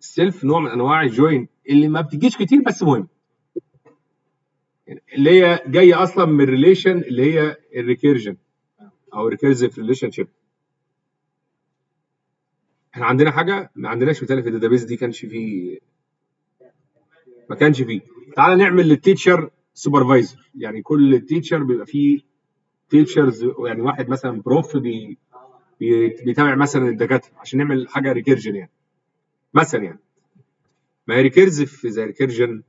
ال self نوع من أنواع ال join اللي ما بتجيش كتير بس مهم. اللي هي جاية أصلا من ال relation اللي هي ال recursion أو recursive relationship إحنا عندنا حاجة ما عندناش مثال في ال database دي كانش فيه. ما كانش فيه. تعالى نعمل لل teacher supervisor يعني كل teacher بيبقى فيه teachers يعني واحد مثلا prof بي- بيتابع مثلا الدكاترة عشان نعمل حاجة recursion يعني. مثلا يعني. ما هي recursive زي recursion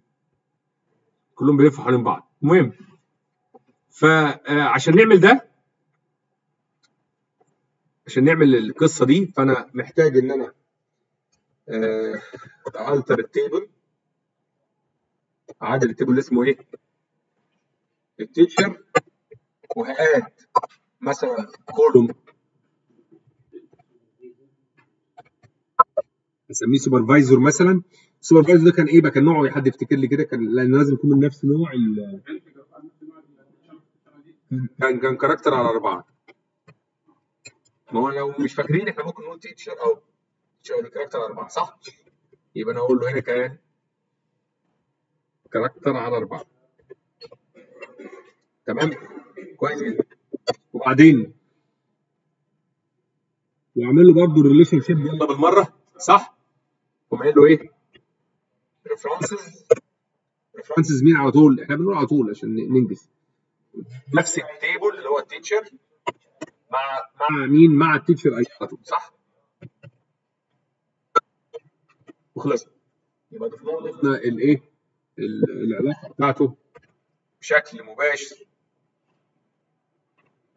كلهم بيلفوا حوالين بعض. المهم فعشان نعمل ده عشان نعمل القصة دي فأنا محتاج إن أنا alter ال table. alter ال table اللي اسمه إيه؟ ال teacher وه add مثلا column نسميه supervisor مثلا ال supervisor ده كان إيه بقى كان نوعه إيه؟ حد يفتكر لي كده كان لأنه لازم يكون من نفس نوع ال كان كان character على أربعة ما هو لو مش فاكرين إحنا ممكن نقول teacher أو teacher character على أربعة صح؟ يبقى أنا أقول له هنا كان character على أربعة تمام؟ كويس وبعدين واعمل له برضه ال relationship يلا بالمرة صح؟ وعمل له إيه؟ references references مين على طول؟ إحنا بنقول على طول عشان ننجز نفس ال table اللي هو ال teacher مع مع مين؟ مع ال teacher ID على طول صح؟ وخلصنا يبقى ضفنا الايه؟ ال- العلاقة بتاعته بشكل مباشر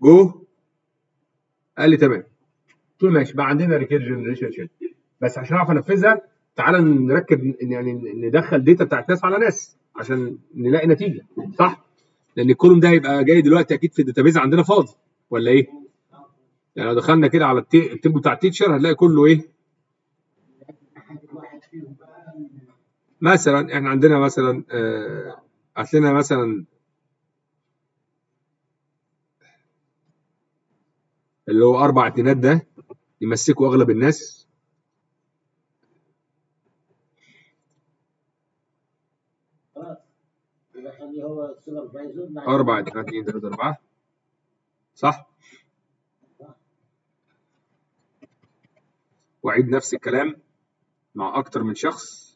جو قال لي تمام قلت له ماشي بقى عندنا recursion relation بس عشان اعرف انفذها تعالى نركب يعني ندخل data بتاعت ناس على ناس عشان نلاقي نتيجة صح؟ لأن ال column ده هيبقى جاي دلوقتي أكيد في ال database عندنا فاضي ولا إيه؟ يعني لو دخلنا كده على التي- ال table بتاع ال teacher هنلاقي كله إيه؟ مثلا إحنا عندنا مثلا آه، هات لنا مثلا اللي هو أربع اتنينات ده يمسكوا أغلب الناس خلاص يبقى خليه هو أربع اتنينات اثنين ثلاثة أربعة صح؟ وأعيد نفس الكلام مع أكتر من شخص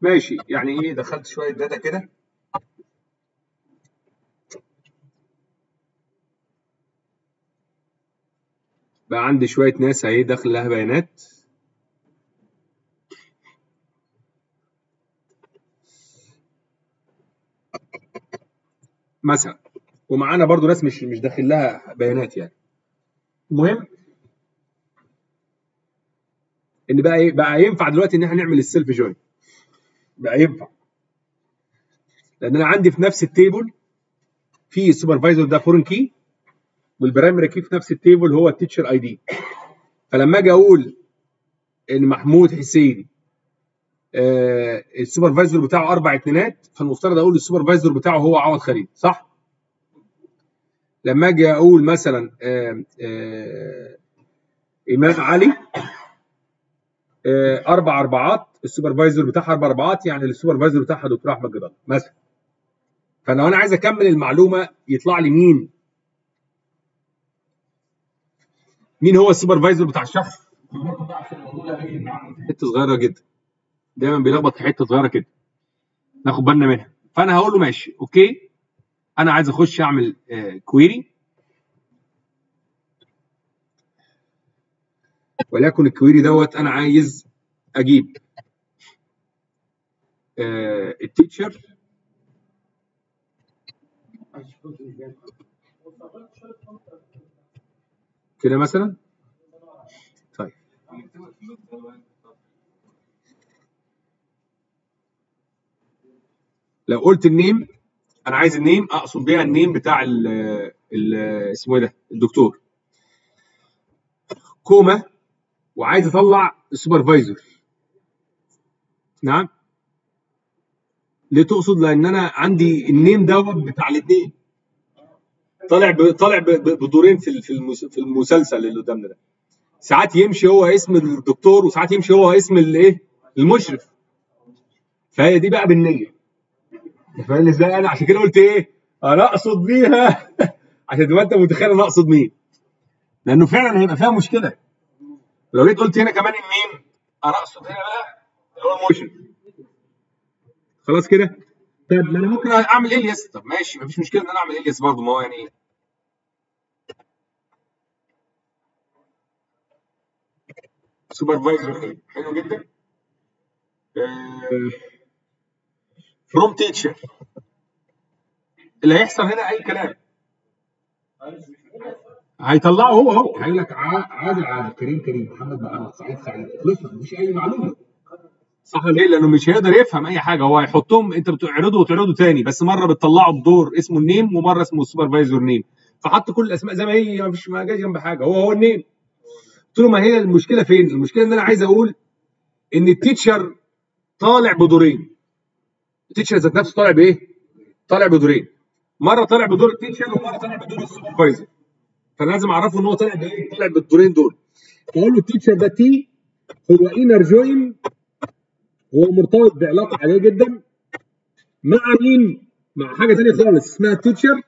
ماشي. يعني إيه دخلت شوية داتا كده. بقى عندي شوية ناس أهي داخل لها بيانات. مثلا ومعانا برضو ناس مش مش داخل لها بيانات يعني. المهم إن بقى إيه بقى ينفع دلوقتي إن إحنا نعمل ال self join بقى ينفع لأن أنا عندي في نفس ال table في ال supervisor ده foreign key وال primary key في نفس ال table هو ال teacher ID فلما أجي أقول إن محمود حسين آه ال supervisor بتاعه أربع اتنينات فالمفترض أقول ال supervisor بتاعه هو عوض خليل صح؟ لما أجي أقول مثلا آه آه إمام علي أربع أربعات ال supervisor بتاعها أربع أربعات يعني ال supervisor بتاعها دكتور أحمد جدال مثلا. فلو أنا عايز أكمل المعلومة يطلع لي مين؟ مين هو ال supervisor بتاع الشخص؟ حتة صغيرة جدا. دايما بيلخبط في حتة صغيرة كده. ناخد بالنا منها. فأنا هقول له ماشي okay؟ أنا عايز أخش أعمل query وليكن ال query دوت أنا عايز أجيب. آه، ال teacher. كده مثلا؟ طيب. لو قلت ال name أنا عايز ال name أقصد بيها ال name بتاع ال اسمه إيه ده؟ الدكتور. comma. وعايز اطلع ال supervisor. نعم. ليه تقصد لأن أنا عندي ال name دوت بتاع الاثنين. طالع ب... طالع ب... بدورين في. في المسلسل اللي قدامنا ده. ساعات يمشي هو اسم الدكتور وساعات يمشي هو اسم الايه؟ المشرف. فهي دي بقى بالنية. فاهم إزاي؟ أنا عشان كده قلت إيه؟ أنا اقصد بيها. عشان تبقى انت متخيل أنا اقصد مين. لأنه فعلا هيبقى فيها مشكلة. لو جيت قلت هنا كمان النيم أنا اقصد هنا بقى اللي هو المشرف خلاص كده؟ طيب ما أنا ممكن أعمل إلياس. طب ماشي مفيش مشكلة إن أنا أعمل إلياس برضه ما هو يعني supervisor حلو جدا. from teacher اللي هيحصل هنا أي كلام. هيطلعه هو هو. هيقول لك عادل عادل كريم كريم محمد محمد سعيد سعيد. خلصنا مفيش أي معلومة. صح ليه؟ لأنه مش هيقدر يفهم أي حاجة. هو هيحطهم أنت بتعرضه وتعرضه تاني. بس مرة بتطلعه بدور اسمه ال name ومرة اسمه ال supervisor name. فحط كل الأسماء زي ما هي مفيش ما جاش جنب حاجة. هو هو ال name. قلت له ما هي المشكلة فين؟ المشكلة إن أنا عايز أقول إن ال teacher طالع بدورين. ال teacher ذات نفسه طالع بإيه؟ طالع بدورين. مرة طالع بدور ال teacher ومرة طالع بدور ال supervisor. فانا لازم أعرفه إن هو طالع بإيه؟ طالع بالدورين دول فاقول له ال teacher ده T هو inner join هو مرتبط بعلاقة عادية جدا مع مين؟ مع حاجة ثانية خالص اسمها teacher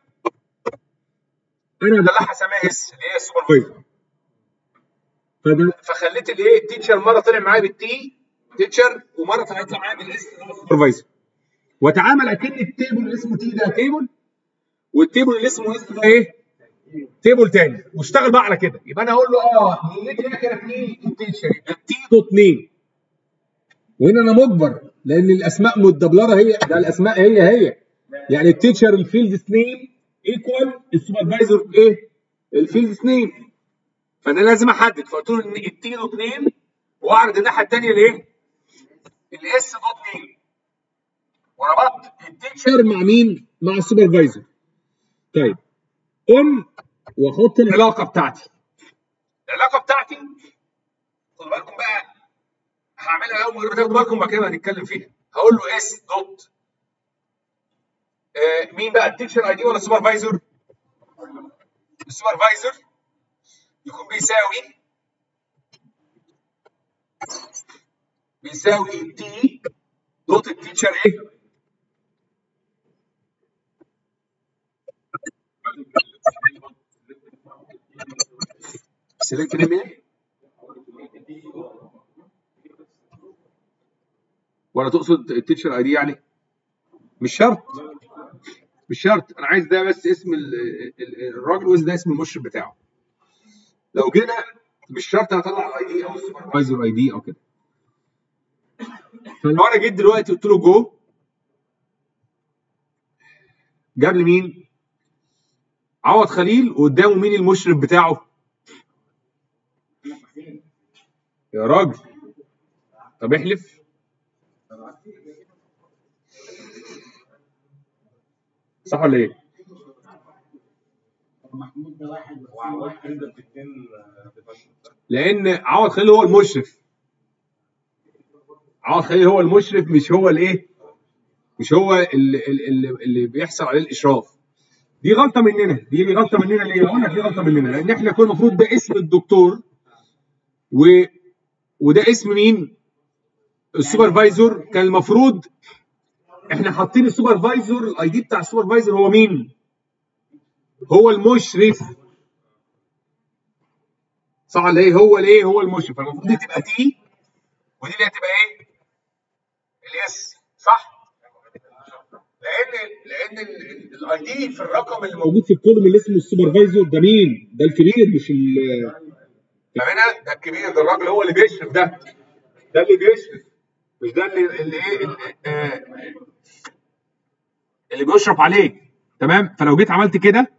أنا دلعها سماها S اللي هي ال supervisor فده فخليت الايه ال teacher مرة طلع معايا بال T teacher ومرة طلعت معايا بال S supervisor واتعامل أكن ال table اللي اسمه T ده table وال table اللي اسمه S ده إيه؟ table تاني. واشتغل بقى على كده. يبقى أنا أقول له آه نيتي هنا كده 2 ال teacher يبقى T dot 2 وهنا أنا مجبر لأن الأسماء متدبلرة هي ده الأسماء هي هي. يعني ال teacher ال field name equal ال supervisor إيه؟ ال field name فأنا لازم أحدد. فقلت له ال T dot name وأعرض الناحية الثانية الايه؟ ال S dot name وربطت ال teacher مع مين؟ مع ال supervisor. طيب. قم واحط العلاقة بتاعتي. العلاقة بتاعتي؟ خدوا بالكم بقى. هعملها اول ما تاخدوا بالكم بعد كده هنتكلم فيها. هقول له S dot آه مين بقى؟ ال teacher ID ولا ال supervisor؟ ال supervisor يكون بيساوي بيساوي T dot ال teacher إيه؟ ولا تقصد ال teacher ID يعني؟ مش شرط مش شرط أنا عايز ده بس اسم ال- ال- الراجل واسم ده اسم المشرف بتاعه لو جينا مش شرط هطلع ال ID أو ال supervisor ID أو كده فلو أنا جيت دلوقتي قلت له جو جاب لي مين؟ عوض خليل وقدامه مين المشرف بتاعه؟ يا راجل. طب احلف. صح ولا إيه؟ لأن عوض خليل هو المشرف. عوض خليل هو المشرف مش هو الايه؟ مش هو اللي, اللي, اللي بيحصل عليه الإشراف. دي غلطة مننا. دي غلطة مننا ليه؟ أقول لك دي غلطة مننا. لأن إحنا كنا المفروض ده اسم الدكتور و وده اسم مين؟ ال supervisor كان المفروض إحنا حاطين ال supervisor ال ID بتاع ال supervisor هو مين؟ هو المشرف. صح ولا إيه؟ هو الايه؟ هو المشرف. فالمفروض دي تبقى T ودي اللي هتبقى إيه؟ ال S صح؟ لأن ال ID في الرقم اللي موجود في ال column اللي اسمه ال supervisor ده مين؟ ده الكبير مش ال فهنا ده الكبير ده الراجل هو اللي بيشرف ده. ده اللي بيشرف مش ده اللي اللي إيه اللي, آه اللي بيشرف عليك تمام؟ فلو جيت عملت كده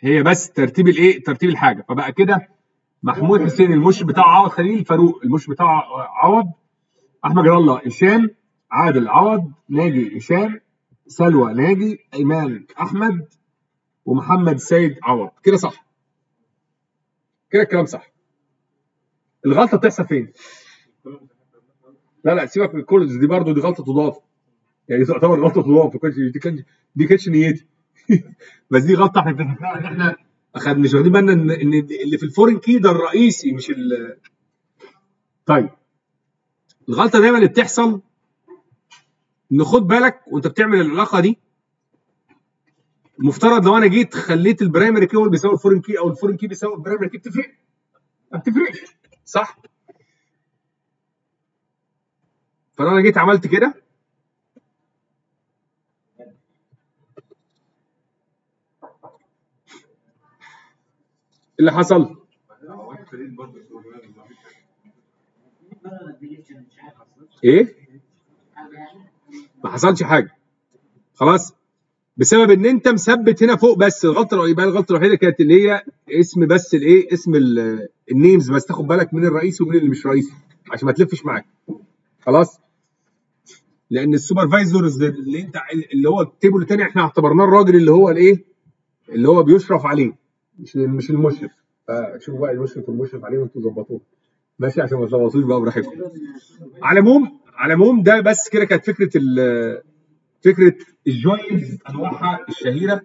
هي بس ترتيب الإيه؟ ترتيب الحاجة. فبقى كده محمود حسين المشرف بتاعه عوض خليل فاروق المشرف بتاعه عوض أحمد جلال الله هشام عادل عوض ناجي هشام سلوى ناجي أيمان أحمد ومحمد سيد عوض. كده صح. كده الكلام صح. الغلطة بتحصل فين؟ لا لا سيبك من ال cols دي برضه دي غلطة تضاف. يعني تعتبر غلطة تضاف دي كانت دي كانتش نيتي. بس دي غلطة إحنا إحنا اخد مش واخدين بالنا ان إن اللي في ال foreign key ده الرئيسي مش ال طيب. الغلطة دايما اللي بتحصل إن خد بالك وأنت بتعمل العلاقة دي مفترض لو أنا جيت خليت ال primary key هو اللي بيساوي ال foreign key أو ال foreign key بيساوي ال primary key بتفرق؟ ما بتفرقش. صح؟ فلو أنا جيت عملت كده اللي حصل؟ إيه؟ ما حصلش حاجة. خلاص؟ بسبب إن أنت مثبت هنا فوق بس الغلطة يبقى الغلطة الوحيدة كانت اللي هي اسم بس الإيه؟ اسم ال names بس تاخد بالك من الرئيسي ومن اللي مش رئيسي عشان ما تلفش معاك. خلاص؟ لأن ال supervisors اللي أنت اللي هو ال table الثاني إحنا اعتبرناه الراجل اللي هو الإيه؟ اللي هو بيشرف عليه مش مش المشرف. فشوفوا بقى المشرف والمشرف عليه وأنتوا ظبطوه. ماشي عشان ما تلخبطوش بقى براحتكم. على العموم على العموم ده بس كده كانت فكرة فكرة الجوينز أنواعها الشهيرة.